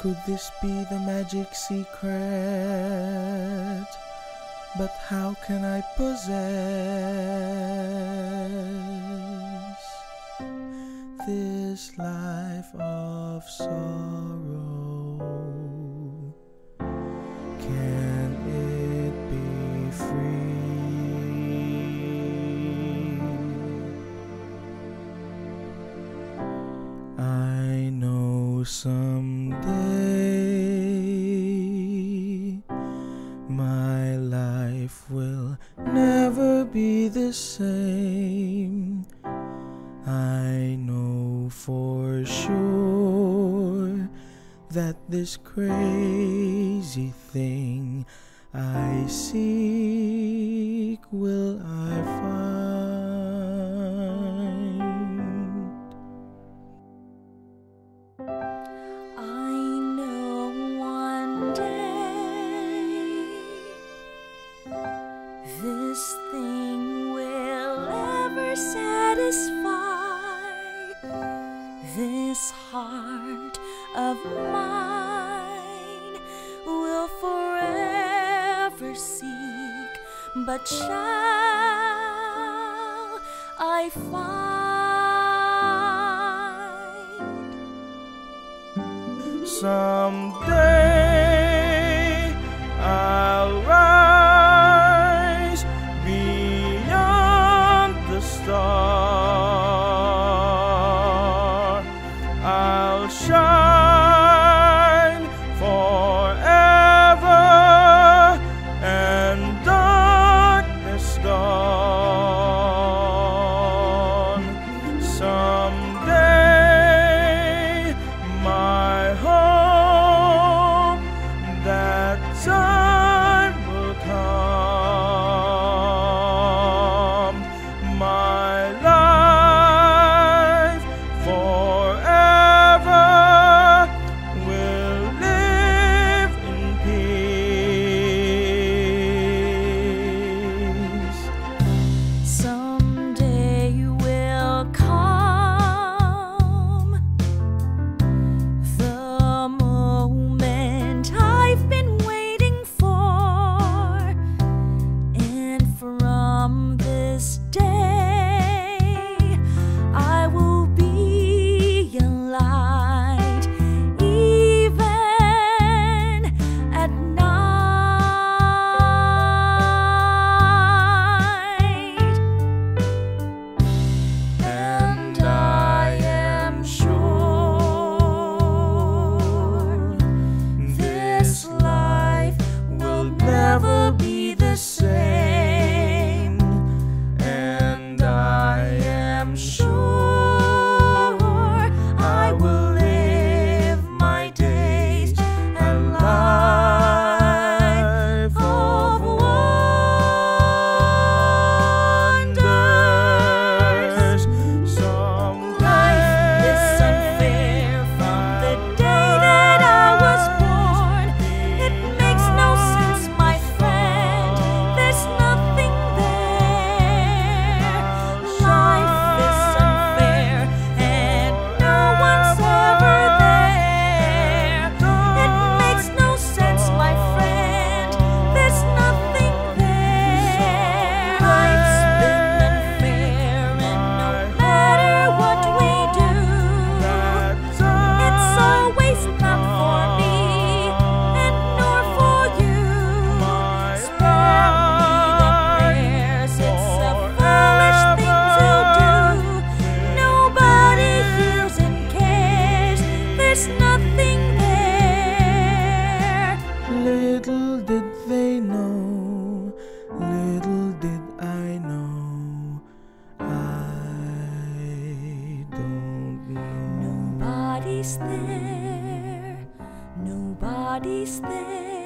Could this be the magic secret? But how can I possess this life of sorrow? someday my life will never be the same. I know for sure that this crazy thing I see. this heart of mine will forever seek, but shall I find someday? there's nothing there. Little did they know, little did I know, I don't know. Nobody's there, nobody's there.